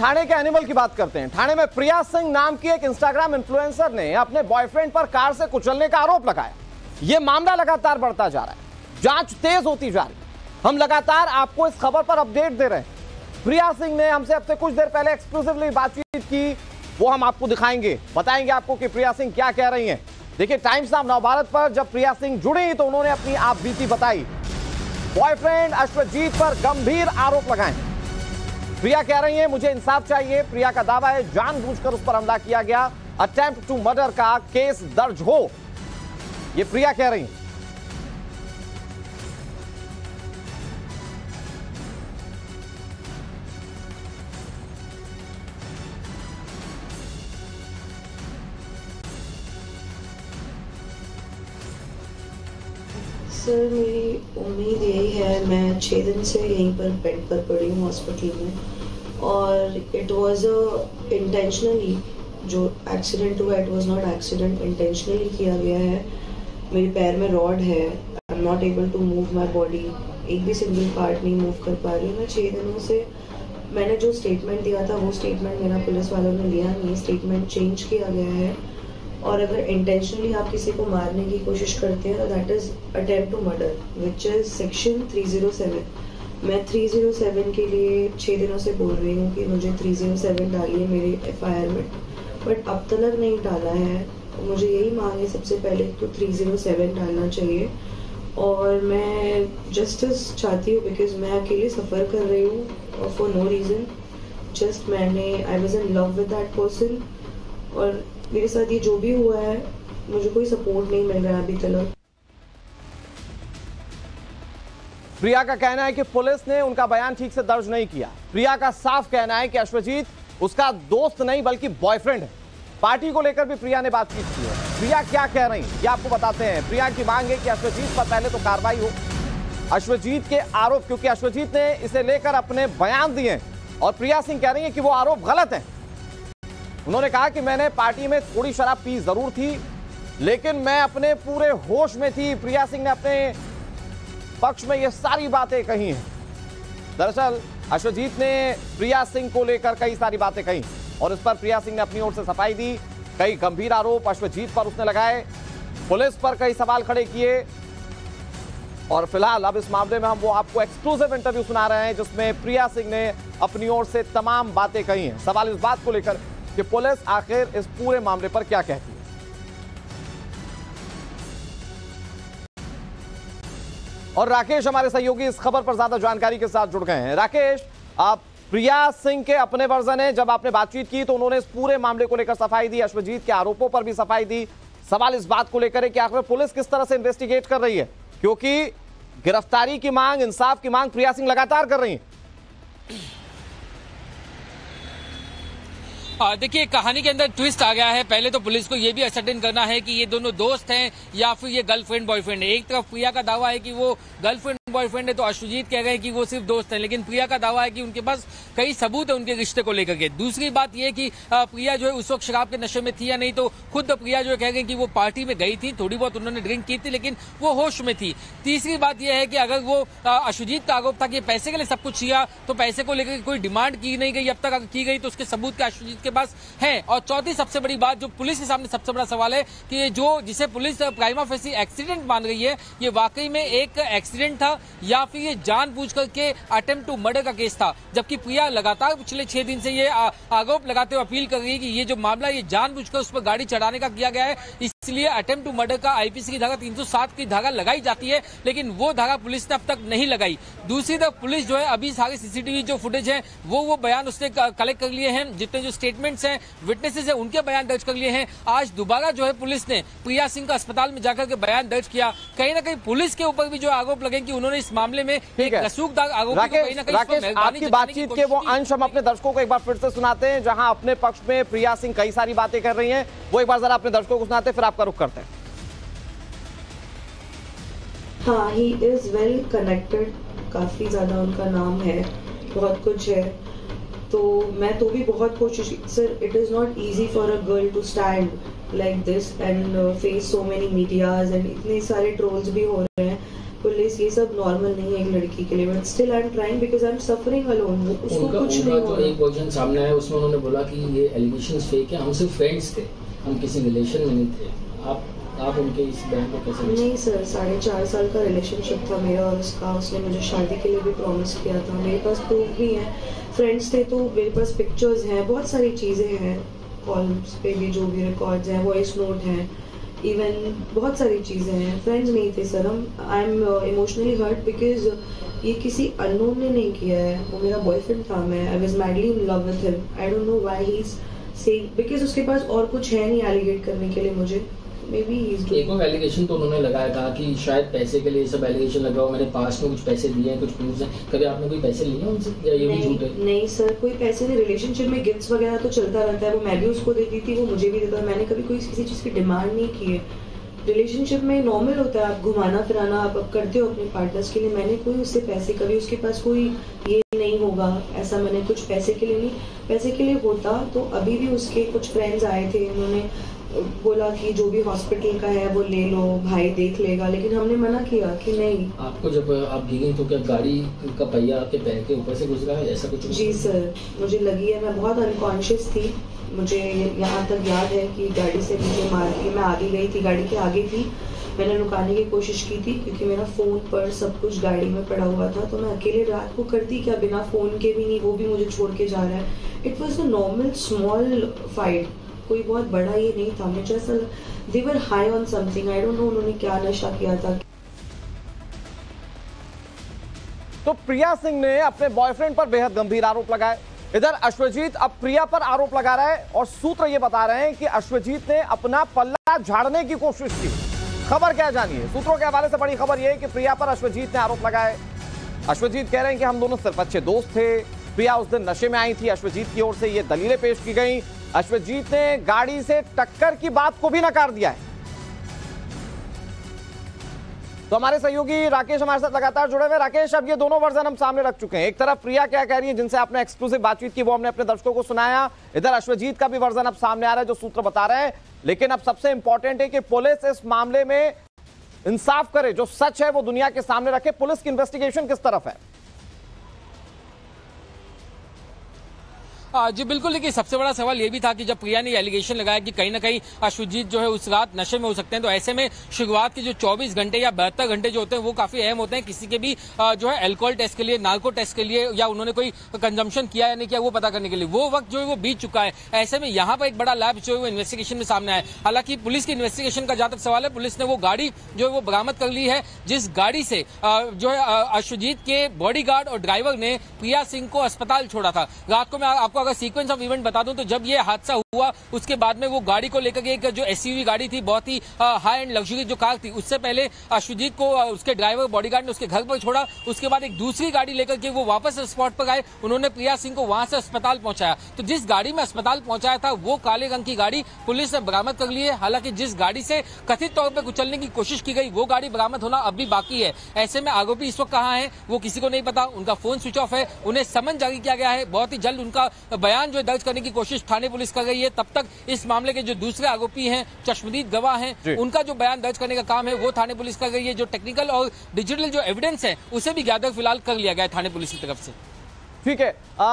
ठाणे के एनिमल की बात करते हैं। थाने में प्रिया सिंह नाम की एक इंस्टाग्राम इन्फ्लुएंसर ने अपने बॉयफ्रेंड पर कार से कुचलने का आरोप लगाया। यह मामला लगातार बढ़ता जा रहा है। जाँच तेज होती जा रही हम लगातार आपको इस खबर पर अपडेट दे रहे हैं। प्रिया सिंह ने हमसे अब से कुछ देर पहले एक्सक्लूसिवली बातचीत की। वो हम आपको दिखाएँगे। बताएँगे आपको कि प्रिया सिंह क्या कह रही हैं। देखिए टाइम्स ऑफ़ नव भारत पर जब प्रिया सिंह जुड़ी तो उन्होंने अपनी आप बीती बताई। बॉयफ्रेंड अश्वजीत पर गंभीर आरोप लगाए प्रिया कह रही है, मुझे इंसाफ चाहिए। प्रिया का दावा है, जानबूझकर उस पर हमला किया गया। अटेम्प्ट टू मर्डर का केस दर्ज हो। ये प्रिया कह रही सर, मेरी उम्मीद यही है, मैं छः दिन से यहीं पर बेड पर पड़ी हूँ हॉस्पिटल में। और इट वॉज़ अ इंटेंशनली जो एक्सीडेंट हुआ it was not accident intentionally किया गया है। मेरे पैर में रॉड है। I am not able to move my body एक भी सिंगल पार्ट नहीं मूव कर पा रही हूँ। मैं छः दिनों से, मैंने जो स्टेटमेंट दिया था, वो स्टेटमेंट मेरा पुलिस वालों ने लिया नहीं। स्टेटमेंट चेंज किया गया है। और अगर इंटेंशनली आप किसी को मारने की कोशिश करते हैं तो that is attempt to murder which is section 307 मैं 307 के लिए छः दिनों से बोल रही हूँ कि मुझे 307 डालिए मेरे एफआईआर में। बट अब तक नहीं डाला है। तो मुझे यही मांग है सबसे पहले तो 307 डालना चाहिए। और मैं जस्टिस चाहती हूँ बिकॉज़ मैं अकेले सफ़र कर रही हूँ और फॉर नो रीज़न जस्ट मैंने I was in love with that person और मेरे साथ ये जो भी हुआ है, मुझे कोई सपोर्ट नहीं मिल रहा है अभी तक। प्रिया का कहना है कि पुलिस ने उनका बयान ठीक से दर्ज नहीं किया। प्रिया का साफ़ कहना है कि अश्वजीत उसका दोस्त नहीं, बल्कि बॉयफ्रेंड है। पार्टी को लेकर भी प्रिया ने बातचीत की है। प्रिया क्या कह रही ये आपको बताते हैं। प्रिया की मांग है कि अश्वजीत पर पहले तो कार्रवाई हो। अश्वजीत के आरोप, क्योंकि अश्वजीत ने इसे लेकर अपने बयान दिए और प्रिया सिंह कह रही है कि वो आरोप गलत है। उन्होंने कहा कि मैंने पार्टी में थोड़ी शराब पी ज़रूर थी, लेकिन मैं अपने पूरे होश में थी। प्रिया सिंह ने अपने पक्ष में ये सारी बातें कही हैं। दरअसल, अश्वजीत ने प्रिया सिंह को लेकर कई सारी बातें कही, और इस पर प्रिया सिंह ने अपनी ओर से सफ़ाई दी। कई गंभीर आरोप अश्वजीत पर उसने लगाए। पुलिस पर कई सवाल खड़े किए। और फ़िलहाल, अब इस मामले में हम वो आपको एक्सक्लूसिव इंटरव्यू सुना रहे हैं, जिसमें प्रिया सिंह ने अपनी ओर से तमाम बातें कही हैं। सवाल इस बात को लेकर कि पुलिस आखिर इस पूरे मामले पर क्या कहती है? और राकेश हमारे सहयोगी इस खबर पर ज़्यादा जानकारी के साथ जुड़ गए हैं। राकेश, आप प्रिया सिंह के अपने वर्जन है। जब आपने बातचीत की तो उन्होंने इस पूरे मामले को लेकर सफ़ाई दी, अश्वजीत के आरोपों पर भी सफ़ाई दी। सवाल इस बात को लेकर है कि आखिर पुलिस किस तरह से इन्वेस्टिगेट कर रही है? क्योंकि गिरफ्तारी की मांग, इंसाफ की मांग प्रिया सिंह लगातार कर रही है। देखिए, कहानी के अंदर ट्विस्ट आ गया है। पहले तो पुलिस को यह भी असर्टेन करना है कि ये दोनों दोस्त हैं या फिर ये गर्लफ्रेंड बॉयफ्रेंड है। एक तरफ़ प्रिया का दावा है कि वो गर्लफ्रेंड बॉयफ्रेंड है तो अश्वजीत कह रहे हैं कि वो सिर्फ़ दोस्त है, लेकिन प्रिया का दावा है कि उनके पास कई सबूत है उनके रिश्ते को लेकर के। दूसरी बात यह कि प्रिया जो है उस वक्त शराब के नशे में थी या नहीं तो खुद प्रिया जो है कह रहे कि वो पार्टी में गई थी, थोड़ी बहुत उन्होंने ड्रिंक की थी, लेकिन वो होश में थी। तीसरी बात यह है कि अगर वो अश्वजीत का आरोप था कि पैसे के लिए सब कुछ किया तो पैसे को लेकर कोई डिमांड की नहीं गई। अब तक अगर की गई तो उसके सबूत के अश्वजीत के पास है। और चौथी सबसे बड़ी बात जो पुलिस के सामने सबसे बड़ा सवाल है कि जो, जिसे पुलिस प्राइमा फेसी एक्सीडेंट मान रही है, ये वाकई में एक एक्सीडेंट था या फिर ये जानबूझ करके अटेम्प्ट टू मर्डर का केस था? जबकि प्रिया लगातार पिछले छह दिन से ये आरोप लगाते हुए अपील कर रही है कि ये जो मामला ये जानबूझकर उस पर गाड़ी चढ़ाने का किया गया है। इसलिए अटेम्प्ट टू मर्डर का आईपीसी की धारा 307 की धागा लगाई जाती है लेकिन वो धारा पुलिस ने अब तक नहीं लगाई। दूसरी तरफ़ पुलिस जो है अभी सारे सीसीटीवी जो फुटेज है वो वो बयान उसने कलेक्ट कर लिए हैं। जितने जो स्टेटमेंट्स हैं विटनेसेस है उनके बयान दर्ज कर लिए हैं। आज दोबारा जो है पुलिस ने प्रिया सिंह का अस्पताल में जाकर के बयान दर्ज किया। कहीं ना कहीं पुलिस के ऊपर भी जो आरोप लगे कि उन्होंने इस मामले में आरोप आपकी बातचीत के वो अंश हम अपने दर्शकों को एक बार फिर से सुनाते हैं जहाँ अपने पक्ष में प्रिया सिंह कई सारी बातें कर रही हैं। वो एक बार जरा अपने दर्शकों को सुनाते फिर आपका रुख करते हैं। हाँ ही इज़ वेल कनेक्टेड काफ़ी ज़्यादा उनका नाम है बहुत कुछ है। तो मैं तो भी बहुत कोशिश sir it is not easy for a girl to stand like this and face so many medias and इतने सारे ट्रोल्स भी हो रहे हैं। पुलिस ये सब नॉर्मल नहीं है एक लड़की के लिए but still I am trying because I am suffering alone उसको उनका कुछ उनका नहीं जो हुआ एक वर्जन सामने आया उसमें उन्होंने बोला कि ये एलिगेशन फेक है हम सिर्फ़ फ्रेंड्स थे। हम किसी रिलेशन में नहीं थे। आप आप उनके इस बयान को कैसे नहीं सर, साढ़े चार साल का रिलेशनशिप था मेरा और उसका। उसने मुझे शादी के लिए भी प्रॉमिस किया था। मेरे पास प्रूफ भी है। फ्रेंड्स थे तो मेरे पास पिक्चर्स हैं। बहुत सारी चीज़ें हैं। कॉल्स पे भी जो भी रिकॉर्ड्स हैं वॉइस नोट हैं। इवन बहुत सारी चीज़ें हैं। फ्रेंड्स नहीं थे सर। हम I am emotionally hurt because ये किसी अननोन ने नहीं किया है। वो मेरा बॉयफ्रेंड था। मैं I was madly in love with him I don't know why he saying because उसके पास और कुछ है नहीं एलिगेट करने के लिए मुझे। मे बी ही इज़ एक और एलिगेशन तो उन्होंने लगाया था कि शायद पैसे के लिए सब एलिगेशन लगा हो मैंने पास में कुछ पैसे दिए हैं कुछ प्रूफ हैं। कभी आपने कोई पैसे लिए हैं उनसे? या ये भी झूठ? है नहीं सर कोई पैसे नहीं। रिलेशनशिप में गिफ्ट्स वगैरह तो चलता रहता है। वो मैं भी उसको देती थी वो मुझे भी देता मैंने कभी कोई किसी चीज़ की डिमांड नहीं की है। रिलेशनशिप में नॉर्मल होता है। आप घुमाना फिराना आप अब करते हो अपने पार्टनर्स के लिए। मैंने कोई उससे पैसे कभी उसके पास कोई ये नहीं होगा ऐसा मैंने कुछ पैसे के लिए नहीं पैसे के लिए होता तो अभी भी उसके कुछ फ्रेंड्स आए थे उन्होंने बोला कि जो भी हॉस्पिटल का है वो ले लो भाई देख लेगा लेकिन हमने मना किया कि नहीं। आपको जब आप गिरी तो क्या गाड़ी का पहिया आपके पैर के ऊपर से गुजरा है ऐसा कुछ जी सर मुझे लगी है मैं बहुत अनकॉन्शियस थी। मुझे यहाँ तक याद है कि गाड़ी से मुझे मार के मैं आगे गई थी गाड़ी के आगे थी। मैंने रुकाने की कोशिश की थी, क्योंकि मेरा फ़ोन पर सब कुछ गाड़ी में पड़ा हुआ था तो मैं अकेले रात को करती क्या? बिना फ़ोन के भी नहीं, वो भी मुझे छोड़ के जा रहा है। It was a normal small fight कोई बहुत बड़ा ये नहीं था, मुझे ऐसा they were high on something I don't know उन्होंने क्या नशा किया था। तो प्रिया सिंह ने अपने बॉयफ्रेंड पर बेहद गंभीर आरोप लगाए। इधर अश्वजीत अब प्रिया पर आरोप लगा रहा है और सूत्र ये बता रहे हैं कि अश्वजीत ने अपना पल्ला झाड़ने की कोशिश की। खबर क्या जानिए? सूत्रों के हवाले से बड़ी खबर यह कि प्रिया पर अश्वजीत ने आरोप लगाए। अश्वजीत कह रहे हैं कि हम दोनों सिर्फ़ अच्छे दोस्त थे। प्रिया उस दिन नशे में आई थी, अश्वजीत की ओर से ये दलीलें पेश की गई। अश्वजीत ने गाड़ी से टक्कर की बात को भी नकार दिया है। तो हमारे सहयोगी राकेश हमारे साथ लगातार जुड़े हुए राकेश, अब ये दोनों वर्जन हम सामने रख चुके हैं। एक तरफ़ प्रिया क्या कह रही है, जिनसे आपने एक्सक्लूसिव बातचीत की, वो हमने अपने दर्शकों को सुनाया। इधर अश्वजीत का भी वर्जन अब सामने आ रहा है, जो सूत्र बता रहे हैं। लेकिन अब सबसे इंपॉर्टेंट है कि पुलिस इस मामले में इंसाफ करे, जो सच है वो दुनिया के सामने रखे। पुलिस की इन्वेस्टिगेशन किस तरफ़ है? जी, बिल्कुल, देखिए, सबसे बड़ा सवाल ये भी था कि जब प्रिया ने एलिगेशन लगाया कि कहीं ना कहीं अश्वजीत जो है उस रात नशे में हो सकते हैं तो ऐसे में शुरुआत के जो 24 घंटे या बहत्तर घंटे जो होते हैं, वो काफ़ी अहम होते हैं। किसी के भी जो है एल्कोहल टेस्ट के लिए नार्को टेस्ट के लिए, या उन्होंने कोई कंजम्पशन किया या नहीं किया, वो पता करने के लिए। वो वक्त जो है वो बीत चुका है। ऐसे में यहाँ पर एक बड़ा लैब जो है वो इन्वेस्टिगेशन में सामने आया हालाँकि पुलिस की इन्वेस्टिगेशन का जहाँ तक सवाल है, पुलिस ने वो गाड़ी जो है वो बरामद कर ली है, जिस गाड़ी से जो है अश्वजीत के बॉडी और ड्राइवर ने प्रिया सिंह को अस्पताल छोड़ा था। रात को मैं आपको अगर सीक्वेंस ऑफ़ इवेंट बता दूँ तो जब ये हादसा हुआ, उसके बाद में वो गाड़ी को लेकर एक जो एसयूवी गाड़ी थी, बहुत ही हाई एंड लग्जरी जो कार थी, उससे पहले अश्वजीत को उसके ड्राइवर बॉडीगार्ड ने उसके घर पर छोड़ा, उसके बाद एक दूसरी गाड़ी लेकर के वो वापस स्पॉट पर आए, उन्होंने प्रिया सिंह को वहाँ से अस्पताल पहुँचाया। तो जिस गाड़ी में अस्पताल पहुँचाया था, वो काले रंग की गाड़ी पुलिस ने बरामद कर ली है। हालाँकि जिस गाड़ी से कथित तौर पर कुचलने की कोशिश की गई, वो गाड़ी बरामद होना अब भी बाकी है। ऐसे में आरोपी इस वक्त कहाँ है, वो किसी को नहीं पता। उनका फ़ोन स्विच ऑफ़ है, उन्हें समन जारी किया गया है। बहुत ही जल्द उनका बयान जो दर्ज करने की कोशिश थाने पुलिस कर रही है। तब तक इस मामले के जो दूसरे आरोपी हैं चश्मदीद गवाह हैं उनका जो बयान दर्ज करने का काम है वो थाने पुलिस कर रही है। जो टेक्निकल और डिजिटल जो एविडेंस है उसे भी गैदर फ़िलहाल कर लिया गया है थाने पुलिस की तरफ़ से। ठीक है।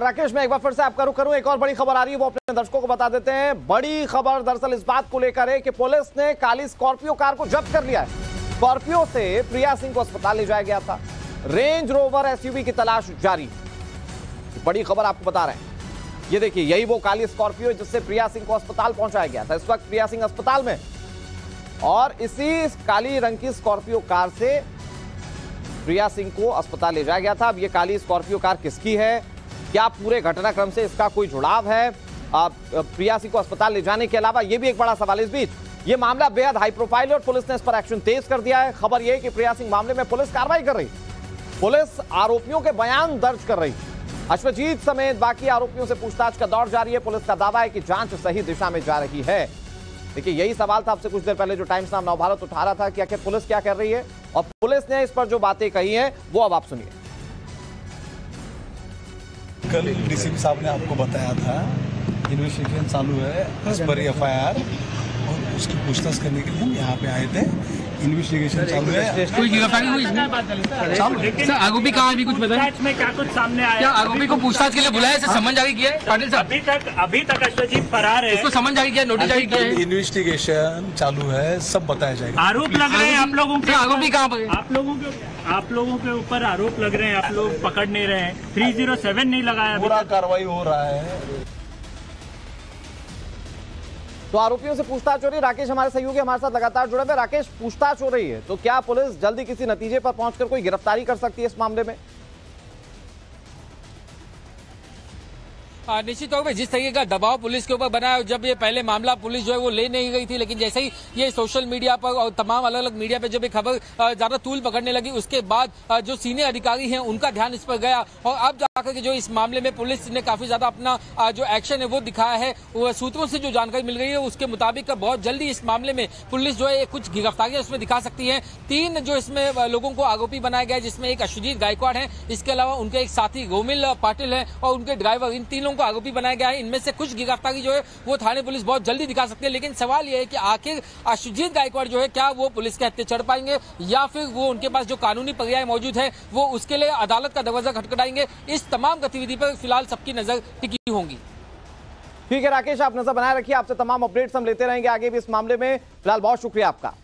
राकेश मैं एक बार फिर से आपका रुख करूँ। एक और बड़ी खबर आ रही है वो अपने दर्शकों को बता देते हैं। बड़ी खबर दरअसल इस बात को लेकर है कि पुलिस ने काली स्कॉर्पियो कार को जब्त कर लिया है। स्कॉर्पियो से प्रिया सिंह को अस्पताल ले जाया गया था। रेंज रोवर एसयूवी की तलाश जारी। बड़ी खबर आपको बता रहे हैं। ये देखिए, यही वो काली स्कॉर्पियो जिससे प्रिया सिंह को अस्पताल पहुँचाया गया था। इस वक्त प्रिया सिंह अस्पताल में। और इसी काली रंग की स्कॉर्पियो कार से प्रिया सिंह को अस्पताल ले जाया गया था। अब ये काली स्कॉर्पियो कार किसकी है? क्या पूरे घटनाक्रम से इसका कोई जुड़ाव है? प्रिया सिंह को अस्पताल ले जाने के अलावा यह भी एक बड़ा सवाल इस बीच। ये मामला बेहद हाई प्रोफ़ाइल और पुलिस ने इस पर एक्शन तेज कर दिया है। खबर यह कि प्रिया सिंह मामले में पुलिस कार्रवाई कर रही। पुलिस आरोपियों के बयान दर्ज कर रही। अश्वजीत समेत बाकी आरोपियों से पूछताछ का दौर जारी है। पुलिस का दावा है कि जाँच सही दिशा में जा रही है। देखिए, यही सवाल था आपसे कुछ देर पहले जो टाइम्स नाम नवभारत उठा रहा था कि आखिर पुलिस क्या कर रही है और पुलिस ने इस पर जो बातें कही हैं, वो अब आप सुनिए। कल डीसीपी साहब ने आपको बताया था इन्वेस्टिगेशन चालू है एज पर एफ़ और उसकी पूछताछ करने के लिए हम यहाँ पे आए थे। इन्वेस्टिगेशन चालू है। कोई गिरफ्तारी हुई? सर। आरोपी कहाँ अभी कुछ बताया में क्या कुछ सामने आया। क्या आरोपी को पूछताछ के लिए बुलाया है? सर समन जारी किया है? पाटिल साहब। अभी तक अभी तक अश्वजीत फरार है। उसको समन जारी किया नोटिस जारी किया है? इन्वेस्टिगेशन चालू है सब बताया जाएगा। आरोप लग रहे हैं आप लोगों के आरोपी कहाँ पर आप लोगों के आप लोगों के ऊपर आरोप लग रहे हैं आप लोग पकड़ नहीं रहे हैं। थ्री ज़ीरो सेवन नहीं लगाया पूरा कार्रवाई हो रहा है। तो आरोपियों से पूछताछ हो रही है। राकेश हमारे सहयोगी हमारे साथ लगातार जुड़े हुए राकेश, पूछताछ हो रही है। तो क्या पुलिस जल्दी किसी नतीजे पर पहुंचकर कोई गिरफ्तारी कर सकती है इस मामले में? निश्चित तौर पर जिस तरीके का दबाव पुलिस के ऊपर बना है, जब ये पहले मामला पुलिस जो है वो ले नहीं गई थी, लेकिन जैसे ही ये सोशल मीडिया पर और तमाम अलग अलग मीडिया पे जब ये खबर ज़्यादा तूल पकड़ने लगी, उसके बाद जो सीनियर अधिकारी हैं, उनका ध्यान इस पर गया और अब जाकर के जो इस मामले में पुलिस ने काफ़ी ज़्यादा अपना जो एक्शन है वो दिखाया है सूत्रों से जो जानकारी मिल रही है, उसके मुताबिक बहुत जल्दी इस मामले में पुलिस जो है कुछ गिरफ्तारियाँ उसमें दिखा सकती है। तीन जो इसमें लोगों को आरोपी बनाया गया जिसमें एक अश्वजीत गायकवाड़ है, इसके अलावा उनके एक साथी गोमिल पाटिल है और उनके ड्राइवर, इन तीनों को आरोपी बनाया गया है। इनमें से कुछ गिरफ्तारी जो है, वो थाने पुलिस बहुत जल्दी दिखा सकती है। लेकिन सवाल यह है कि आखिर अश्वजीत गायकवाड़ जो है, क्या वो पुलिस के हत्थे चढ़ पाएँगे? या फिर वो उनके पास जो कानूनी पर्याय मौजूद है, वो उसके लिए अदालत का दरवाज़ा खटखटाएँगे? इस तमाम गतिविधि पर फ़िलहाल सबकी नज़र टिकी होंगी। ठीक है, राकेश, आप नज़र बनाए रखिए। आपसे तमाम अपडेट्स हम लेते रहेंगे आगे भी इस मामले में। फ़िलहाल बहुत शुक्रिया आपका।